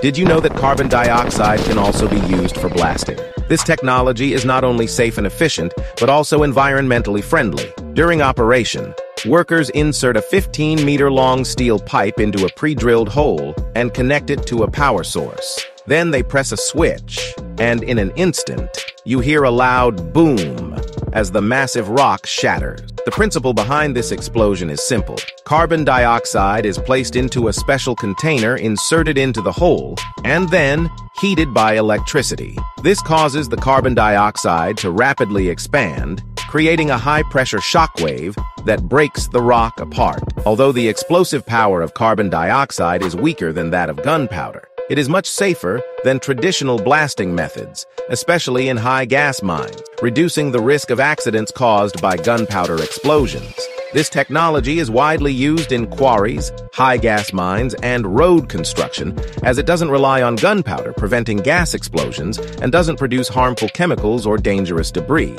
Did you know that carbon dioxide can also be used for blasting? This technology is not only safe and efficient, but also environmentally friendly. During operation, workers insert a 15-meter-long steel pipe into a pre-drilled hole and connect it to a power source. Then they press a switch, and in an instant, you hear a loud boom as the massive rock shatters. The principle behind this explosion is simple. Carbon dioxide is placed into a special container inserted into the hole and then heated by electricity. This causes the carbon dioxide to rapidly expand, creating a high-pressure shockwave that breaks the rock apart. Although the explosive power of carbon dioxide is weaker than that of gunpowder, it is much safer than traditional blasting methods, especially in high gas mines, reducing the risk of accidents caused by gunpowder explosions. This technology is widely used in quarries, high gas mines, and road construction, as it doesn't rely on gunpowder preventing gas explosions and doesn't produce harmful chemicals or dangerous debris.